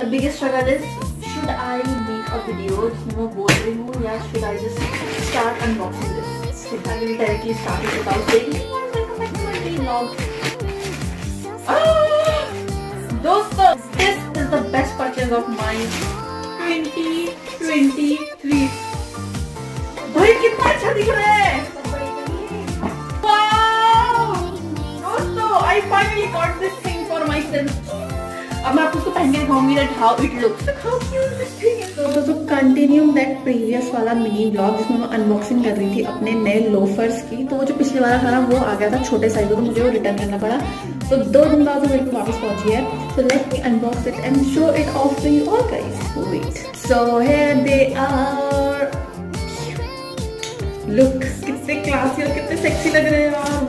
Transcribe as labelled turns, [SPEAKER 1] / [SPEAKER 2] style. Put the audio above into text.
[SPEAKER 1] The biggest struggle is should I make a video जिसमें मैं बोल रही हूँ या should I just start unboxing this I will directly start it without saying vlog. दोस्तों this is the best purchase of my 2023 भाई, कितना अच्छा दिख रहा है। दोस्तों I finally got this thing for myself अब मैं आपको पहन के दिखाऊँगी दैट हाउ इट लुक्स तो तो कंटिन्यू दैट प्रीवियस वाला मिनी ब्लॉग जिसमें मैं अनबॉक्सिंग कर रही थी अपने नए लोफर्स की। तो वो जो पिछले वाला था ना वो आ गया था छोटे साइज़ तो मुझे वो रिटर्न करना पड़ा। तो दो दिन बाद वो मेरे को वापस पहुँची है। So let me unbox it and show it off to you all guys wait so here they are look कितने क्लासी और कितने सेक्सी लग रहे हैं यार।